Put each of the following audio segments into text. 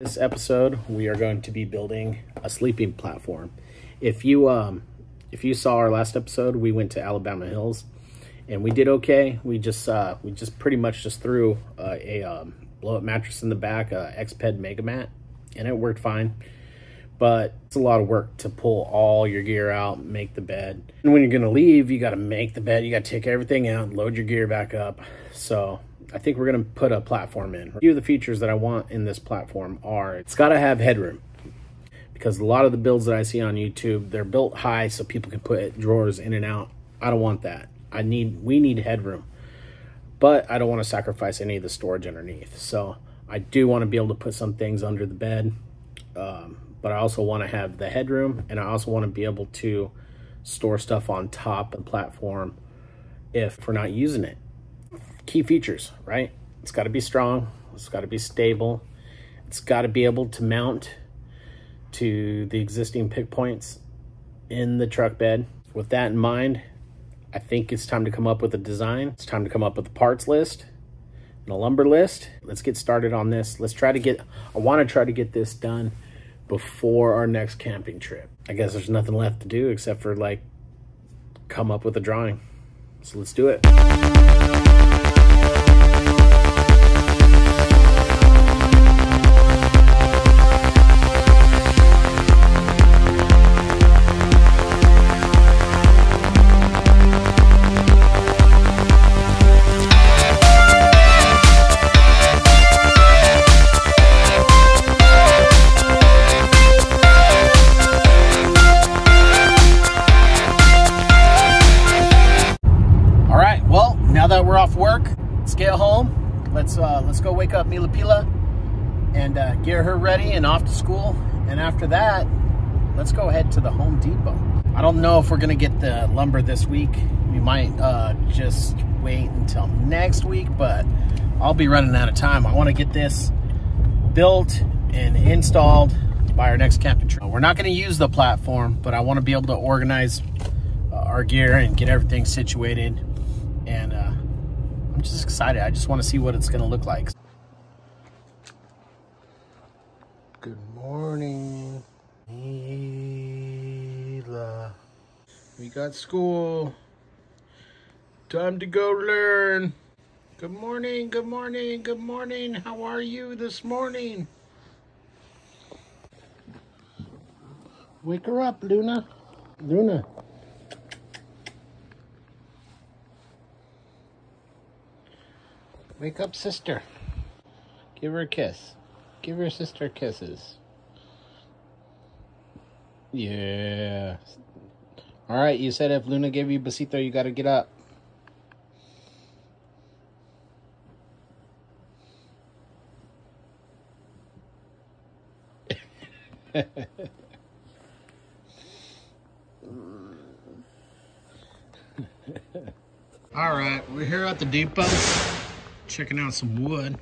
This episode, we are going to be building a sleeping platform. If you um, if you saw our last episode, we went to Alabama Hills, and we did okay. We just uh, we just pretty much just threw uh, a um, blow up mattress in the back, uh, Exped Mega Mat, and it worked fine. But it's a lot of work to pull all your gear out, make the bed, and when you're gonna leave, you got to make the bed. You got to take everything out, load your gear back up. So I think we're going to put a platform in. A few of the features that I want in this platform are it's got to have headroom because a lot of the builds that I see on YouTube, they're built high so people can put drawers in and out. I don't want that. I need we need headroom. But I don't want to sacrifice any of the storage underneath. So I do want to be able to put some things under the bed. Um, but I also want to have the headroom and I also want to be able to store stuff on top of the platform if we're not using it key features, right? It's got to be strong. It's got to be stable. It's got to be able to mount to the existing pick points in the truck bed. With that in mind, I think it's time to come up with a design. It's time to come up with a parts list and a lumber list. Let's get started on this. Let's try to get, I want to try to get this done before our next camping trip. I guess there's nothing left to do except for like come up with a drawing. So let's do it. Wake up Mila Pila and uh, get her ready and off to school. And after that, let's go ahead to the Home Depot. I don't know if we're gonna get the lumber this week. We might uh, just wait until next week, but I'll be running out of time. I wanna get this built and installed by our next camping trip. We're not gonna use the platform, but I wanna be able to organize uh, our gear and get everything situated. I'm just excited. I just wanna see what it's gonna look like. Good morning. Mila. We got school. Time to go learn. Good morning, good morning, good morning. How are you this morning? Wake her up, Luna. Luna. Wake up, sister. Give her a kiss. Give your sister kisses. Yeah. All right, you said if Luna gave you besito, you got to get up. All right, we're here at the depot, checking out some wood.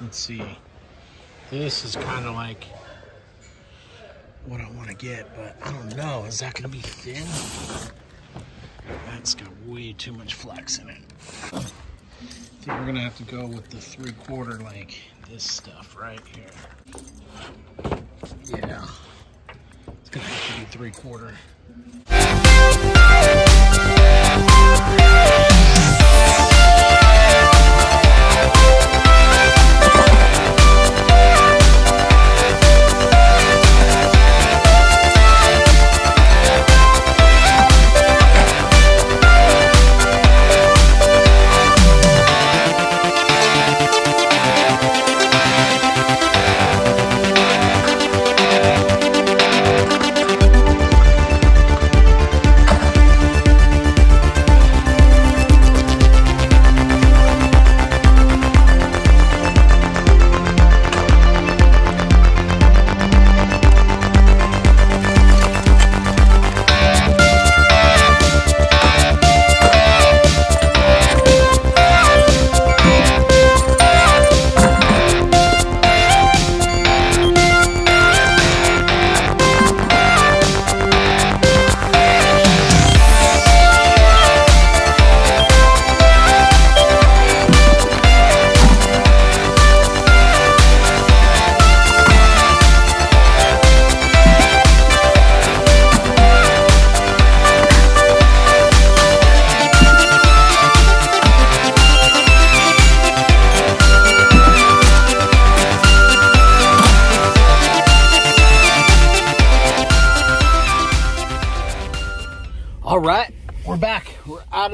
Let's see. This is kind of like what I want to get, but I don't know. Is that going to be thin? That's got way too much flex in it. I think we're going to have to go with the three quarter like this stuff right here. Yeah. It's going to have to be three quarter.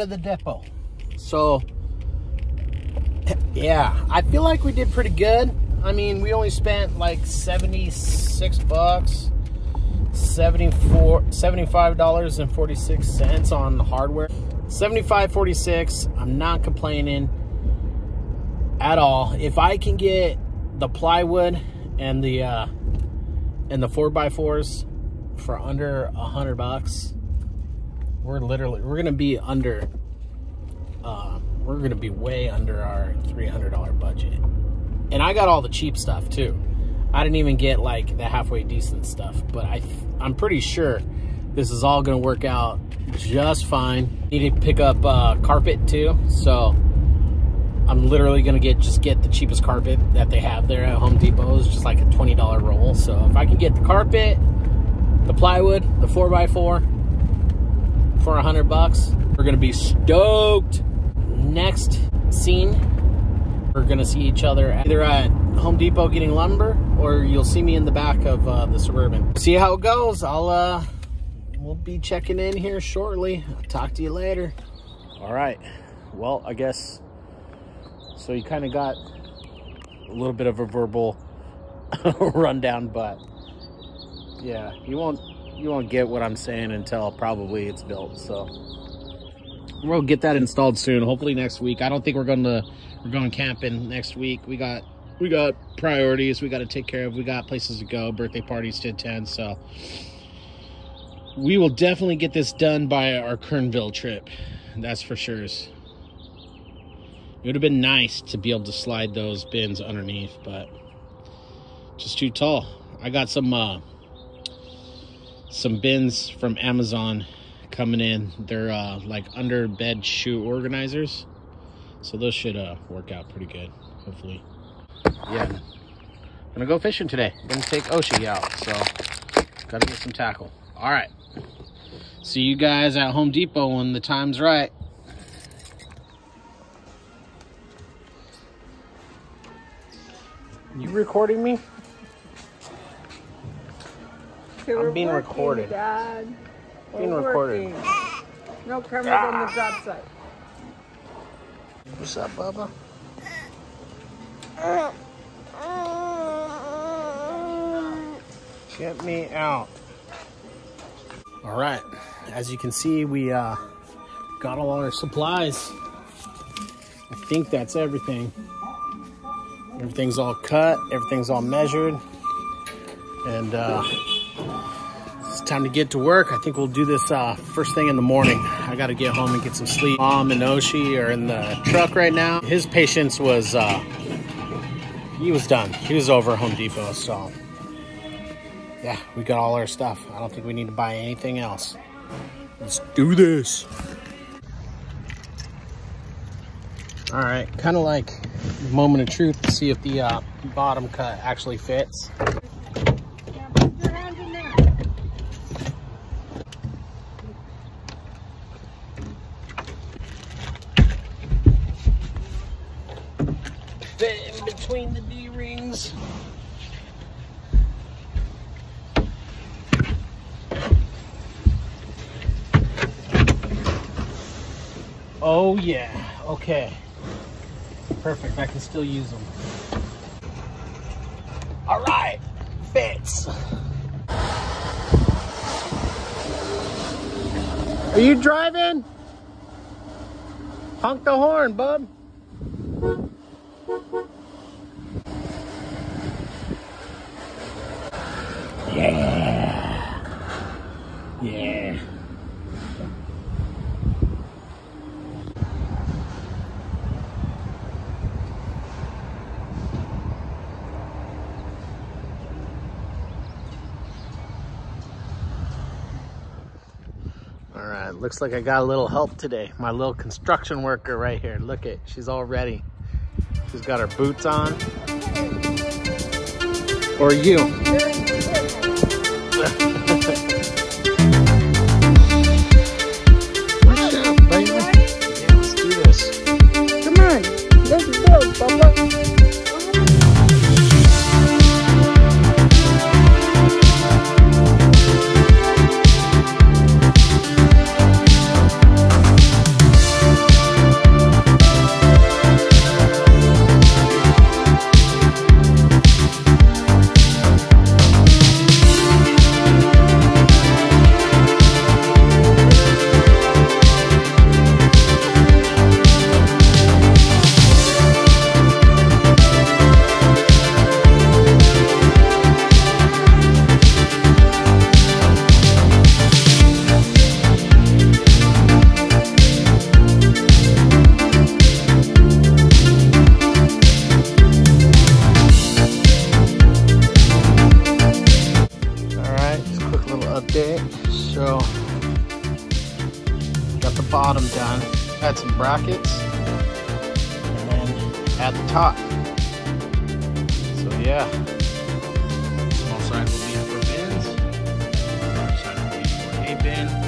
Of the depot. So, yeah, I feel like we did pretty good. I mean, we only spent like 76 bucks, 74 $75.46 on the hardware. 75.46. I'm not complaining at all. If I can get the plywood and the uh and the 4x4s for under a hundred bucks, we're literally we're gonna be under uh, we're gonna be way under our $300 budget. And i got all the cheap stuff too. I didn't even get like the halfway decent stuff but i i'm pretty sure this is all gonna work out just fine. Need to pick up uh, carpet too so i'm literally gonna get just get the cheapest carpet that they have there at home depot. It's just like a $20 roll so if i can get the carpet the plywood the 4x4 for a hundred bucks. We're gonna be stoked. Next scene, we're gonna see each other either at Home Depot getting lumber, or you'll see me in the back of uh, the Suburban. See how it goes. I'll uh, we'll be checking in here shortly. I'll talk to you later. All right. Well, I guess so. You kind of got a little bit of a verbal rundown, but yeah, you won't you won't get what I'm saying until probably it's built. So we'll get that installed soon. Hopefully next week. I don't think we're going to we're going camping next week. We got we got priorities we got to take care of. We got places to go, birthday parties to attend. So we will definitely get this done by our Kernville trip. That's for sure. It would have been nice to be able to slide those bins underneath, but just too tall. I got some uh, some bins from Amazon coming in. They're uh, like under bed shoe organizers. So those should uh, work out pretty good, hopefully. Yeah, gonna go fishing today. Gonna take Oshi out, so gotta get some tackle. All right. See you guys at Home Depot when the time's right. You recording me? I'm being working, recorded. Dad. Being We're recorded. working. No cameras on the job site. What's up, Bubba? Get me out. All right. As you can see, we uh, got all our supplies. I think that's everything. Everything's all cut. Everything's all measured. And uh, it's time to get to work. I think we'll do this uh, first thing in the morning. I got to get home and get some sleep. Mom and Oshi are in the truck right now. His patience was, uh, he was done. He was over at Home Depot, so yeah, we got all our stuff. I don't think we need to buy anything else. Let's do this. All right, kind of like moment of truth to see if the uh, bottom cut actually fits. Yeah, put your hand in there. Fit in between the D-rings. Oh yeah, okay. Perfect, I can still use them. All right, fits. Are you driving? Honk the horn, bub. Yeah. Yeah. Looks like I got a little help today. My little construction worker right here. Look at, she's all ready. She's got her boots on. Or you. Okay, so got the bottom done. Add some brackets. And then add the top. So yeah, small side will be for bins, large side will be for a bin,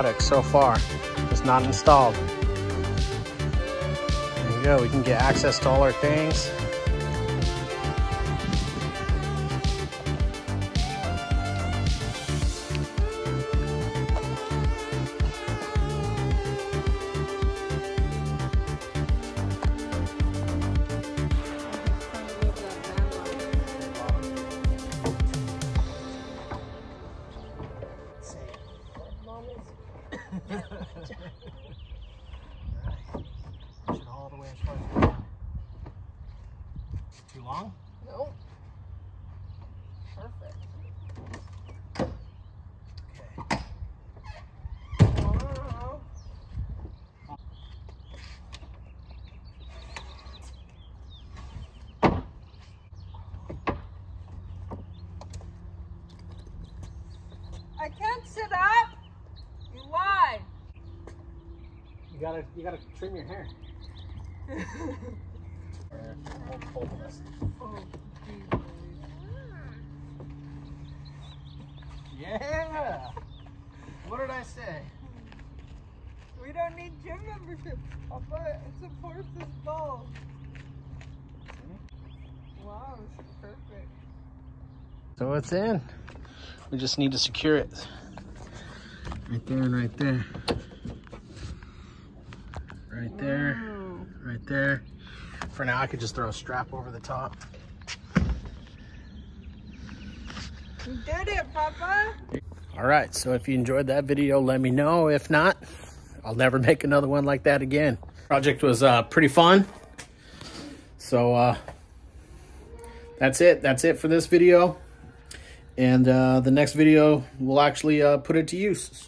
product so far. It's not installed. There you go. We can get access to all our things. Too long? Nope. Perfect. Okay. Wow. I can't sit up. You lie. You gotta, you gotta trim your hair. Yeah. What did I say? We don't need gym membership. Papa, it supports us both. Wow, this is perfect. So it's in. We just need to secure it. Right there and right there. Right there, Wow. right there. For now, I could just throw a strap over the top. You did it, Papa. All right, so if you enjoyed that video, let me know. If not, I'll never make another one like that again. Project was uh, pretty fun. So uh, that's it. That's it for this video. And uh, the next video, we'll actually uh, put it to use.